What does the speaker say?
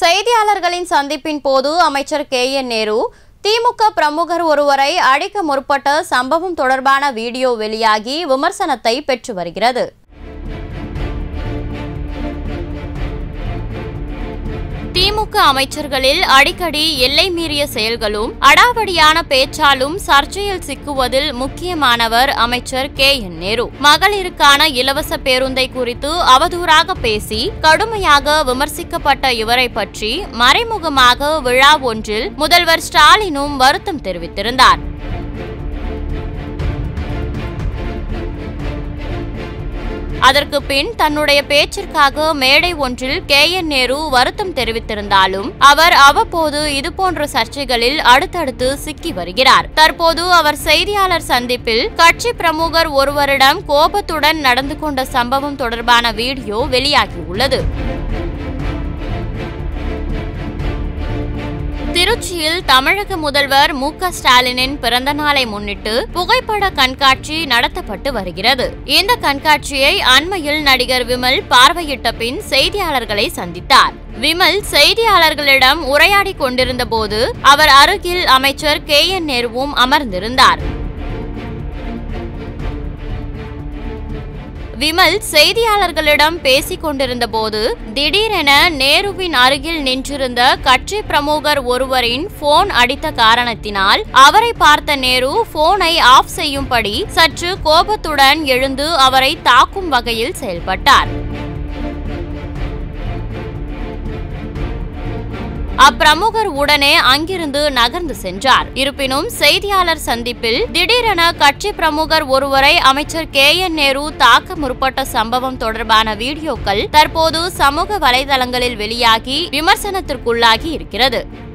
செய்தியாளர்களின் சந்திப்பின் போது அமைச்சர் கே. என். நேரு திமுக பிரமுகர் ஒருவரை அடிக்க முற்பட்ட சம்பவம் தொடர்பான வீடியோ வெளியாகி விமர்சனத்தை பெற்று வருகிறது. திமுக அமைச்சர்களில் அடிக்கடி எல்லை மீறிய செயல்களும் அடாவடியான பேச்சாலும் சர்ச்சையில் சிக்குவதில் முக்கியமானவர் அமைச்சர் கே. என். நேரு. மகளிருக்கான இலவச பேருந்தை குறித்து அவதூறாக பேசி கடுமையாக விமர்சிக்கப்பட்ட இவரை பற்றி மறைமுகமாக விழா ஒன்றில் முதல்வர் ஸ்டாலினும் வருத்தம் தெரிவித்திருந்தார். அதற்கு பின் தன்னுடைய பேச்சிற்காக மேடை ஒன்றில் கே. என். நேரு வருத்தம் தெரிவித்திருந்தாலும் அவர் அவ்வப்போது இதுபோன்ற சர்ச்சைகளில் அடுத்தடுத்து சிக்கி வருகிறார். தற்போது அவர் செய்தியாளர் சந்திப்பில் கட்சி பிரமுகர் ஒருவரிடம் கோபத்துடன் நடந்து கொண்ட சம்பவம் தொடர்பான வீடியோ வெளியாகியுள்ளது. திருச்சியில் தமிழக முதல்வர் மு க ஸ்டாலினின் பிறந்த நாளை முன்னிட்டு புகைப்பட கண்காட்சி நடத்தப்பட்டு வருகிறது. இந்த கண்காட்சியை அண்மையில் நடிகர் விமல் பார்வையிட்ட பின் செய்தியாளர்களை சந்தித்தார். விமல் செய்தியாளர்களிடம் உரையாடிக் கொண்டிருந்த போது அவர் அருகில் அமைச்சர் கே என் நேருவும் அமர்ந்திருந்தார். விமல் செய்தியாளர்களிடம் பேசிக் கொண்டிருந்த போது திடீரென நேருவின் அருகில் நின்றிருந்த கட்சி பிரமுகர் ஒருவரின் போன் அடித்த காரணத்தினால் அவரை பார்த்த நேரு போனை ஆஃப் செய்யும்படி சற்று கோபத்துடன் எழுந்து அவரை தாக்கும் வகையில் செயல்பட்டார். அப்பிரமுகர் உடனே அங்கிருந்து நகர்ந்து சென்றார். இருப்பினும் செய்தியாளர் சந்திப்பில் திடீரென கட்சி பிரமுகர் ஒருவரை அமைச்சர் கே. என். நேரு தாக்க முற்பட்ட சம்பவம் தொடர்பான வீடியோக்கள் தற்போது சமூக வலைதளங்களில் வெளியாகி விமர்சனத்திற்குள்ளாகி இருக்கிறது.